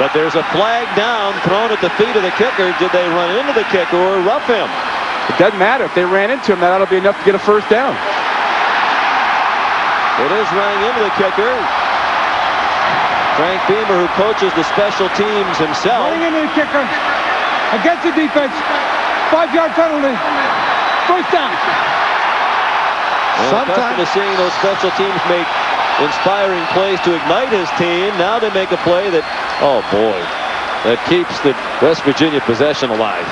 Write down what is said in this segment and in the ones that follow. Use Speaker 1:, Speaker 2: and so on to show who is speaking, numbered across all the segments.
Speaker 1: But there's a flag down thrown at the feet of the kicker. Did they run into the kicker or rough him?
Speaker 2: It doesn't matter. If they ran into him, that'll be enough to get a first down.
Speaker 1: It is running into the kicker. Frank Beamer, who coaches the special teams himself.
Speaker 3: Running into the kicker. Against the defense. Five-yard penalty. First down.
Speaker 1: Sometimes to seeing those special teams make inspiring plays to ignite his team. Now they make a play that, oh boy, that keeps the West Virginia possession alive.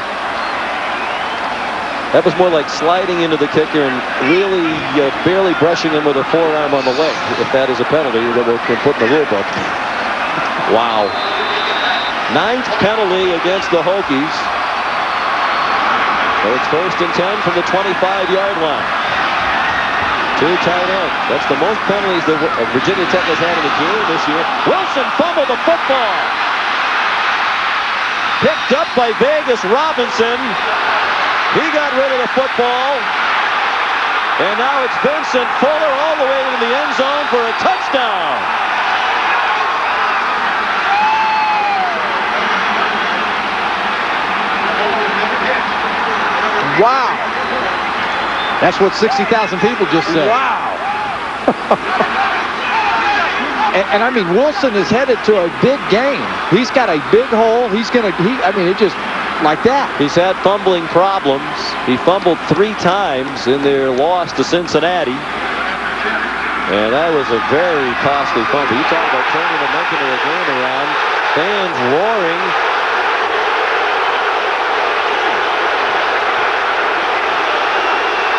Speaker 1: That was more like sliding into the kicker and really uh, barely brushing him with a forearm on the leg. If that is a penalty that will put in the rule book. Wow. Ninth penalty against the Hokies. So it's first and 10 from the 25-yard line. Two tight ends. That's the most penalties that uh, Virginia Tech has had in the game this year. Wilson fumbled the football. Picked up by Vegas Robinson. He got rid of the football. And now it's Vincent Fuller all the way into the end zone for a touchdown.
Speaker 4: Wow. That's what 60,000 people just said.
Speaker 1: Wow.
Speaker 4: and, and, I mean, Wilson is headed to a big game. He's got a big hole. He's going to, he, I mean, it just like that.
Speaker 1: He's had fumbling problems. He fumbled three times in their loss to Cincinnati. And that was a very costly fumble. You talk about turning the momentum of the game around. Fans roaring.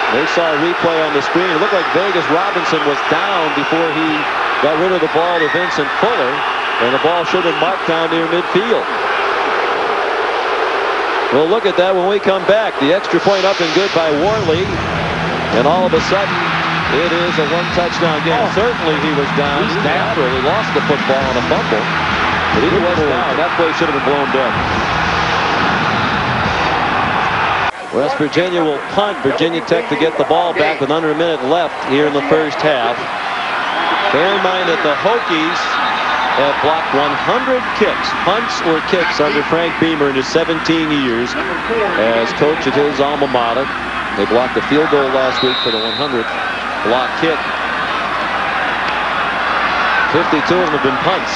Speaker 1: They saw a replay on the screen. It looked like Vegas Robinson was down before he got rid of the ball to Vincent Fuller. And the ball should have marked down near midfield. We'll look at that when we come back. The extra point up and good by Warley, And all of a sudden, it is a one touchdown game. Oh. Certainly he was down. He's down. He lost the football on a fumble. But he was down. That play should have been blown dead. West Virginia will punt Virginia Tech to get the ball back with under a minute left here in the first half. Bear in mind that the Hokies have blocked 100 kicks, punts or kicks under Frank Beamer in his 17 years as coach at his alma mater. They blocked a field goal last week for the 100th block kick. 52 of them have been punts.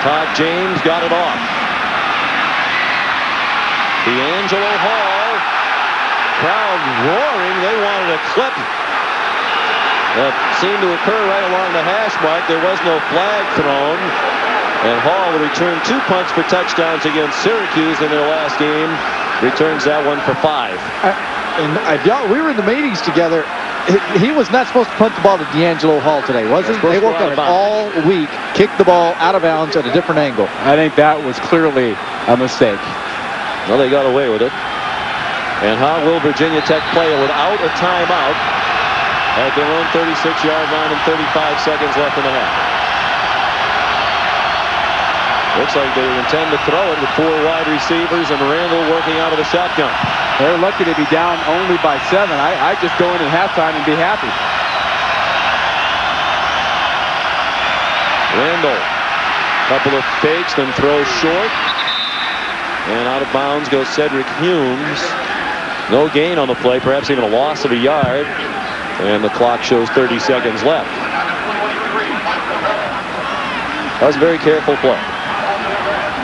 Speaker 1: Todd James got it off. DeAngelo Hall. Crowd roaring. They wanted a clip that seemed to occur right along the hash mark. There was no flag thrown. And Hall returned two punts for touchdowns against Syracuse in their last game. Returns that one for five.
Speaker 4: Uh, and uh, we were in the meetings together. He, he, was not supposed to punt the ball to DeAngelo Hall today, was he? They worked on it all week. Kicked the ball out of bounds at a different angle.
Speaker 2: I think that was clearly a mistake.
Speaker 1: Well, they got away with it. And how will Virginia Tech play without a timeout? at their own 36-yard line and 35 seconds left in the half. Looks like they intend to throw it with four wide receivers and Randall working out of the shotgun.
Speaker 2: They're lucky to be down only by seven. I, I just go in at halftime and be happy.
Speaker 1: Randall, couple of fakes, then throws short. And out of bounds goes Cedric Humes. No gain on the play, perhaps even a loss of a yard. And the clock shows 30 seconds left. That was a very careful play.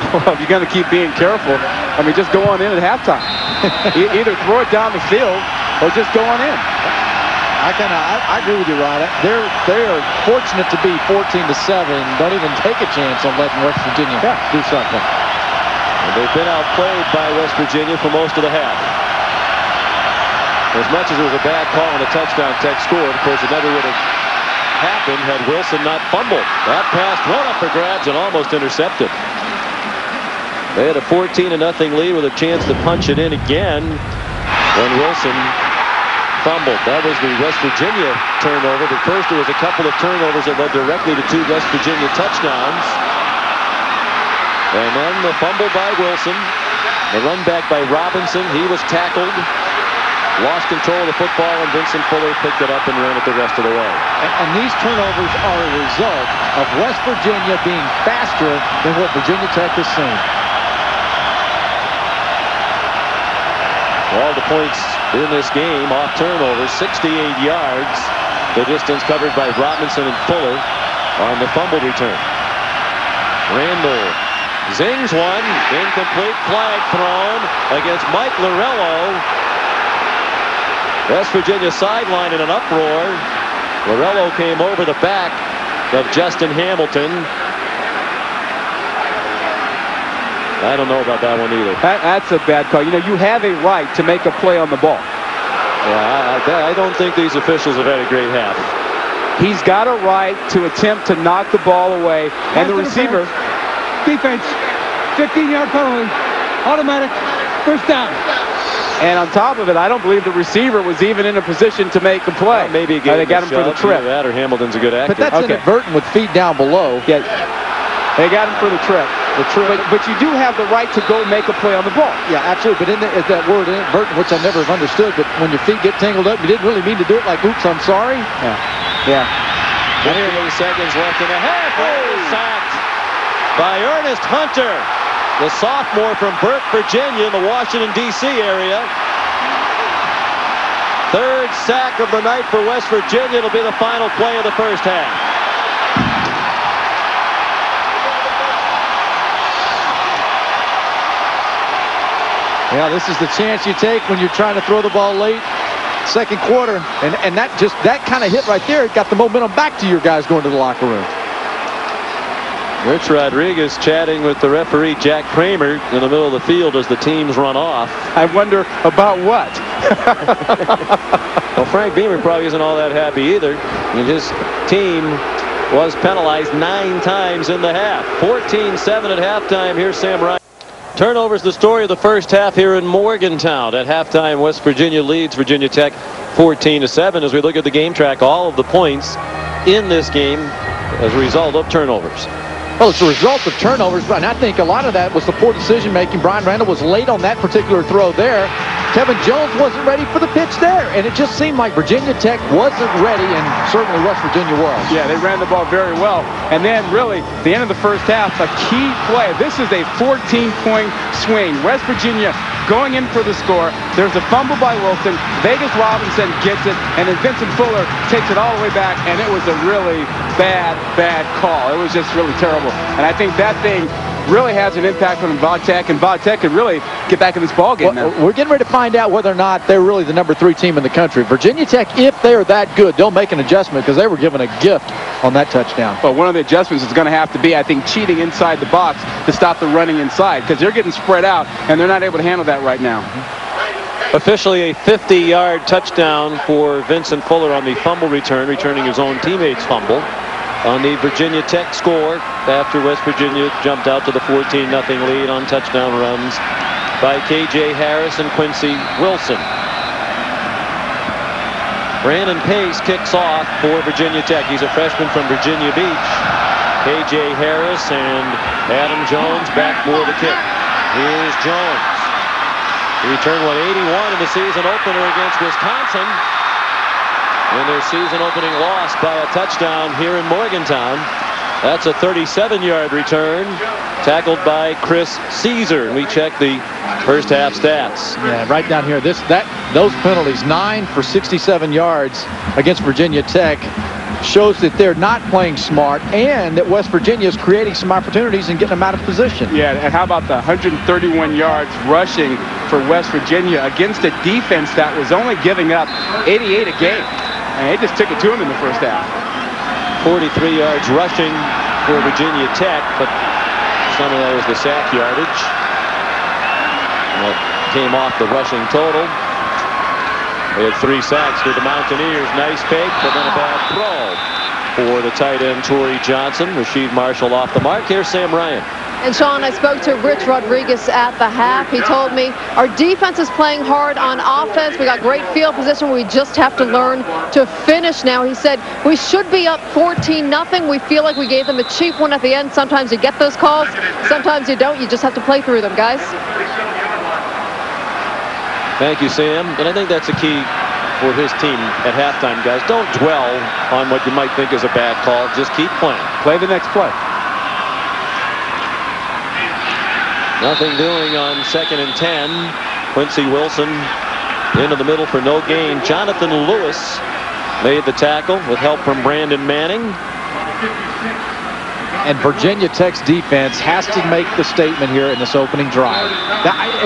Speaker 2: Well, if you're going to keep being careful, I mean, just go on in at halftime. Either throw it down the field or just go on in.
Speaker 4: I kind of I, I, agree with you, Rod. They're they are fortunate to be 14 to seven. Don't even take a chance on letting West Virginia yeah. do something.
Speaker 1: And they've been outplayed by West Virginia for most of the half. As much as it was a bad call and a touchdown, Tech scored. Of course, it never would have happened had Wilson not fumbled. That pass thrown up for grabs and almost intercepted. They had a 14 to nothing lead with a chance to punch it in again when Wilson fumbled. That was the West Virginia turnover. But first, there was a couple of turnovers that led directly to two West Virginia touchdowns. And then the fumble by Wilson. The run back by Robinson. He was tackled. lost control of the football, and Vincent Fuller picked it up and ran it the rest of the way.
Speaker 4: And, and these turnovers are a result of West Virginia being faster than what Virginia Tech has seen.
Speaker 1: All the points in this game off turnovers, 68 yards. The distance covered by Robinson and Fuller on the fumble return. Randall zings one. Incomplete flag thrown against Mike Lorello. West Virginia sideline in an uproar. Lorello came over the back of Justin Hamilton. I don't know about that one either.
Speaker 2: That, that's a bad call. You know, you have a right to make a play on the ball.
Speaker 1: Yeah, I, I don't think these officials have had a great half.
Speaker 2: He's got a right to attempt to knock the ball away, and the receiver.
Speaker 3: Defense, 15-yard penalty, automatic, first down.
Speaker 2: And on top of it, I don't believe the receiver was even in a position to make a play.
Speaker 1: Well, maybe
Speaker 2: they got him for the trip.
Speaker 1: That or Hamilton's a good actor.
Speaker 4: But that's okay. inadvertent with feet down below.
Speaker 2: Yeah, they got him for the trip. The trip. But, but, you do have the right to go make a play on the ball.
Speaker 4: Yeah, absolutely. But in the, that word inadvertent, which I never have understood, but when your feet get tangled up, you didn't really mean to do it like, oops, I'm sorry.
Speaker 2: Yeah. Yeah.
Speaker 1: 28 seconds left in the half. Oh. Sacked by Ernest Hunter, the sophomore from Burke, Virginia, in the Washington, D.C. area. Third sack of the night for West Virginia. It'll be the final play of the first half.
Speaker 4: Yeah, this is the chance you take when you're trying to throw the ball late. Second quarter, and, and that just that kind of hit right there got the momentum back to your guys going to the locker room.
Speaker 1: Rich Rodriguez chatting with the referee Jack Kramer in the middle of the field as the teams run off.
Speaker 2: I wonder about what.
Speaker 1: well, Frank Beamer probably isn't all that happy either. I mean, his team was penalized nine times in the half. 14-7 at halftime. Here's Sam Ryan. Turnovers the story of the first half here in Morgantown. At halftime, West Virginia leads Virginia Tech 14-7 As we look at the game track, all of the points in this game as a result of turnovers.
Speaker 4: Well, it's a result of turnovers, and I think a lot of that was the poor decision making. Brian Randall was late on that particular throw there. Kevin Jones wasn't ready for the pitch there, and it just seemed like Virginia Tech wasn't ready, and certainly West Virginia was.
Speaker 2: Yeah, they ran the ball very well. And then, really, the end of the first half, a key play. This is a 14-point swing. West Virginia going in for the score. There's a fumble by Wilson. Vegas Robinson gets it, and then Vincent Fuller takes it all the way back, and it was a really bad, bad call. It was just really terrible. And I think that thing really has an impact on Vodtech, and Vodtech could really get back in this ball game well,
Speaker 4: We're getting ready to find out whether or not they're really the number three team in the country. Virginia Tech, if they're that good, they'll make an adjustment because they were given a gift on that touchdown.
Speaker 2: But one of the adjustments is going to have to be, I think, cheating inside the box to stop the running inside because they're getting spread out, and they're not able to handle that right now.
Speaker 1: Officially a 50-yard touchdown for Vincent Fuller on the fumble return, returning his own teammate's fumble on the Virginia Tech score after West Virginia jumped out to the 14-0 lead on touchdown runs by K.J. Harris and Quincy Wilson. Brandon Pace kicks off for Virginia Tech. He's a freshman from Virginia Beach. K.J. Harris and Adam Jones back for the kick. Here's Jones. He returned 181 in the season opener against Wisconsin in their season opening loss by a touchdown here in Morgantown. That's a 37-yard return tackled by Chris Caesar. We check the first half stats.
Speaker 4: Yeah, right down here. This that those penalties, nine for 67 yards against Virginia Tech, shows that they're not playing smart and that West Virginia is creating some opportunities and getting them out of position.
Speaker 2: Yeah, and how about the 131 yards rushing for West Virginia against a defense that was only giving up 88 a game? And they just took it to him in the first half.
Speaker 1: 43 yards rushing for Virginia Tech, but some of that was the sack yardage. Came off the rushing total. They had three sacks for the Mountaineers. Nice fake, but then a bad throw for the tight end, Tory Johnson. Rasheed Marshall off the mark. Here's Sam Ryan.
Speaker 5: And Sean, I spoke to Rich Rodriguez at the half. He told me our defense is playing hard on offense. We got great field position. We just have to learn to finish now. He said we should be up 14 nothing. We feel like we gave them a cheap one at the end. Sometimes you get those calls. Sometimes you don't. You just have to play through them, guys.
Speaker 1: Thank you, Sam. And I think that's a key for his team at halftime, guys. Don't dwell on what you might think is a bad call. Just keep playing.
Speaker 2: Play the next play.
Speaker 1: Nothing doing on second and 10. Quincy Wilson into the middle for no gain. Jonathan Lewis made the tackle with help from Brandon Manning.
Speaker 4: And Virginia Tech's defense has to make the statement here in this opening drive.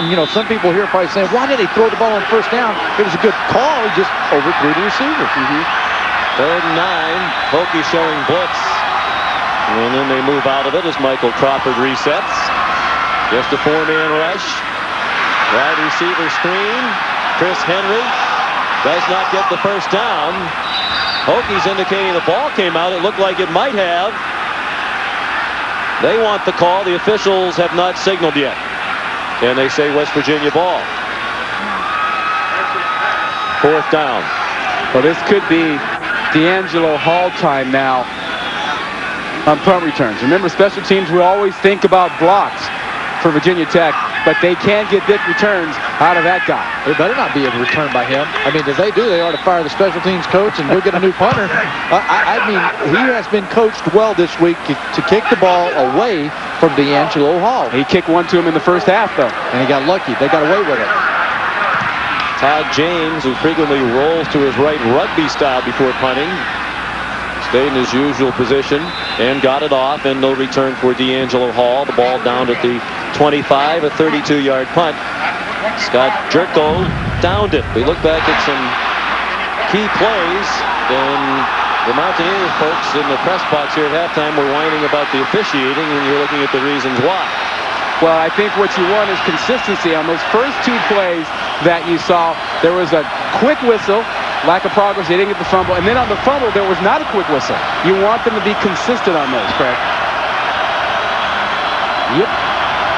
Speaker 4: And, you know, some people here probably saying, why did he throw the ball on first down? It was a good call. He just overthrew the receiver. Mm -hmm.
Speaker 1: Third and nine. Hokie showing blitz. And then they move out of it as Michael Crawford resets. Just a four-man rush. Wide receiver screen. Chris Henry does not get the first down. Hokie's indicating the ball came out. It looked like it might have. They want the call. The officials have not signaled yet. And they say West Virginia ball. Fourth down.
Speaker 2: Well, this could be DeAngelo Hall time now on punt returns. Remember, special teams, we always think about blocks for Virginia Tech, but they can't get big returns out of that guy.
Speaker 4: It better not be a return by him. I mean, if they do, they ought to fire the special teams coach and we'll get a new punter. I, I, mean, he has been coached well this week to kick the ball away from DeAngelo Hall.
Speaker 2: He kicked one to him in the first half, though.
Speaker 4: And he got lucky. They got away with it.
Speaker 1: Todd James, who frequently rolls to his right rugby style before punting, stayed in his usual position and got it off and no return for DeAngelo Hall. The ball down at the 25, a 32-yard punt. Scott Jurko downed it. We look back at some key plays and the Mountaineer folks in the press box here at halftime were whining about the officiating and you're looking at the reasons why.
Speaker 2: Well, I think what you want is consistency. On those first two plays that you saw, there was a quick whistle lack of progress. They didn't get the fumble. And then on the fumble, there was not a quick whistle. You want them to be consistent on those, Craig.
Speaker 1: Yep.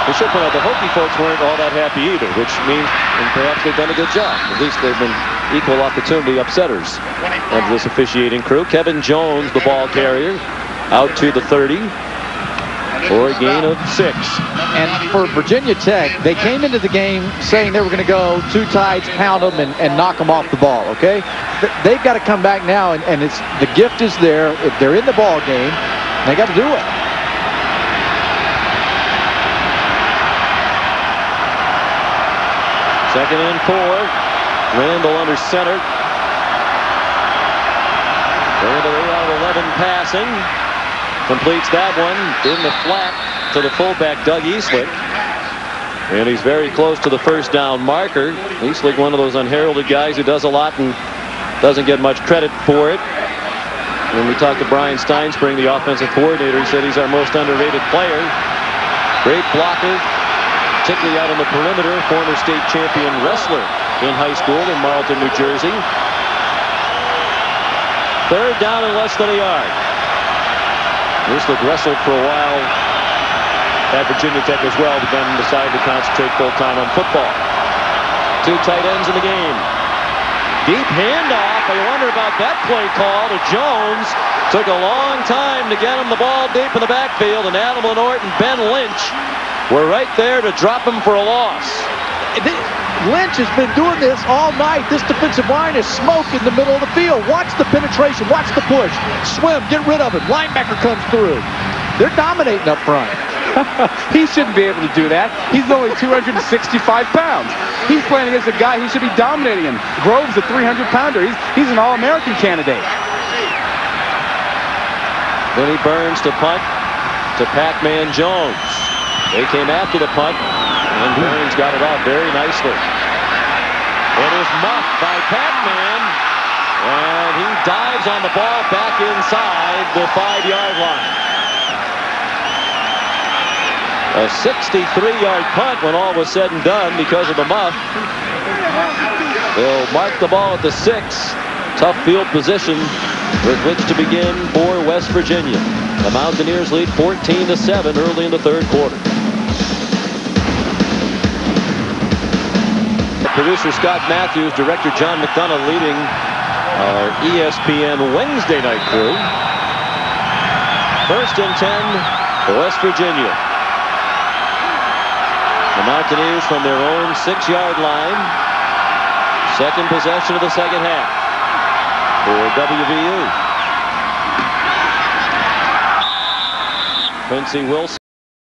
Speaker 1: We should point out the Hokie folks weren't all that happy either, which means and perhaps they've done a good job. At least they've been equal opportunity upsetters of this officiating crew. Kevin Jones, the ball carrier, out to the 30 for a gain of six.
Speaker 4: And for Virginia Tech, they came into the game saying they were going to go two tides, pound them, and, and knock them off the ball, okay? They've got to come back now, and, and it's the gift is there. If they're in the ball game, they got to do it.
Speaker 1: Second and four. Randall under center. Randall 8 out of 11 passing. Completes that one in the flat to the fullback, Doug Eastlick. And he's very close to the first down marker. Eastlick, one of those unheralded guys who does a lot and doesn't get much credit for it. When we talked to Bryan Stinespring, the offensive coordinator, he said he's our most underrated player. Great blocker, particularly out on the perimeter, former state champion wrestler in high school in Marlton, New Jersey. Third down and less than a yard. Eastlick wrestled for a while at Virginia Tech as well, but then decided to concentrate full-time on football. Two tight ends in the game. Deep handoff. I wonder about that play call to Jones. Took a long time to get him the ball deep in the backfield, and Adam Lenort and Ben Lynch were right there to drop him for a loss.
Speaker 4: Lynch has been doing this all night. This defensive line is smoke in the middle of the field. Watch the penetration. Watch the push. Swim. Get rid of it. Linebacker comes through. They're dominating up front.
Speaker 2: he shouldn't be able to do that. He's only 265 pounds. He's playing against a guy he should be dominating him. Groves, a 300-pounder. He's, he's an All-American candidate.
Speaker 1: Then he burns to punt to Pac-Man Jones. They came after the punt. And Burns got it off very nicely. It is muffed by Pac-Man. And he dives on the ball back inside the five-yard line. A 63-yard punt when all was said and done because of the muff. They'll mark the ball at the six. Tough field position with which to begin for West Virginia. The Mountaineers lead 14 to 7 early in the third quarter. Producer Scott Matthews, director John McDonough leading our ESPN Wednesday night crew. First and 10, West Virginia. The Mountaineers from their own six-yard line Second possession of the second half for WVU. Quincy Wilson.